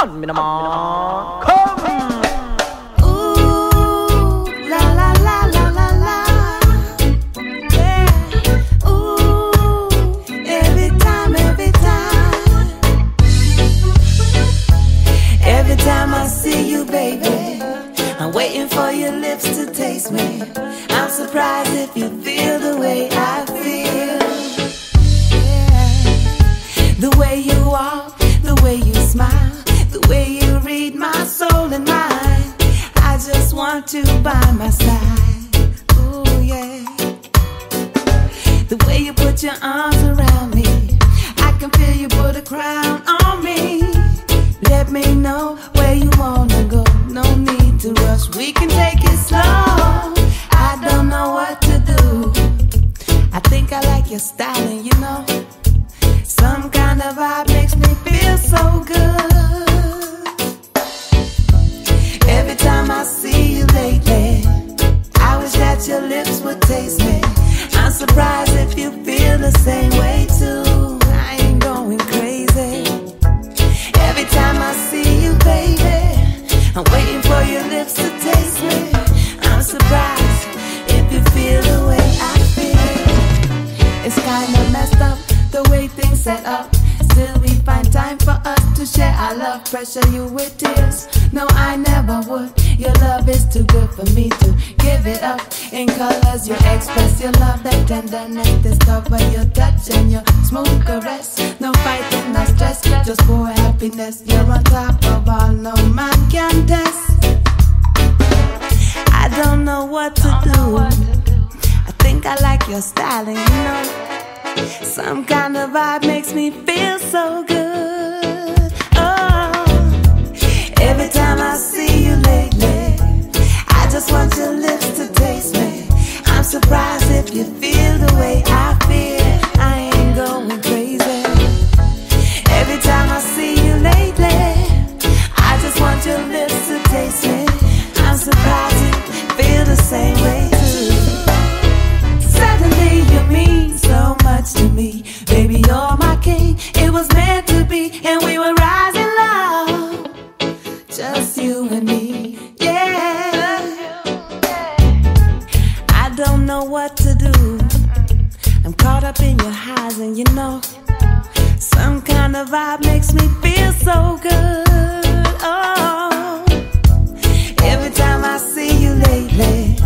On me. Come. Ooh, la la la la la la. Ooh, every time, every time. Every time I see you, baby, I'm waiting for your lips to taste me. I'm surprised if you you by my side. Ooh, yeah. The way you put your arms around me, I can feel you put a crown on me. Let me know where you wanna go. No need to rush, we can take it slow. I don't know what to do. I think I like your styling, you know. Some kind of vibe set up. Still, we find time for us to share our love. Pressure you with tears. No, I never would. Your love is too good for me to give it up. In colors, you express your love. That tenderness, discover your touch and your smooth caress. No fighting, no stress, just for happiness. You're on top of all, no man can test. I don't know what to do. I think I like your styling, you know. Some kind of vibe makes me feel so good. Baby, you're my king. It was meant to be, and we were rising love. Just you and me, yeah. I don't know what to do. I'm caught up in your highs, and you know, some kind of vibe makes me feel so good. Oh, every time I see you lately,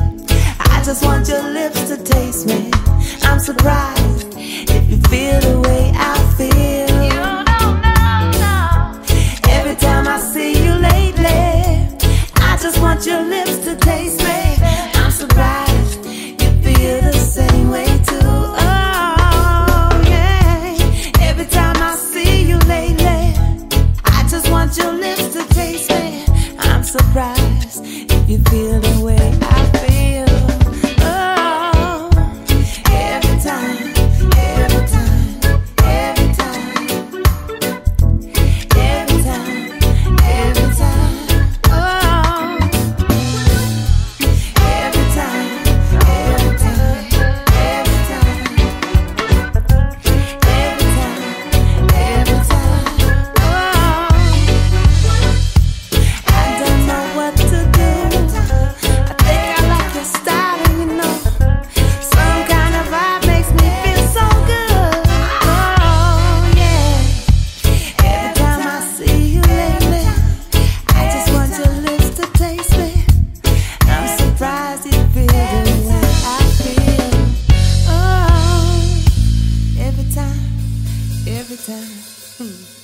I just want your lips to taste me. I'm surprised. don't? every time. Hmm.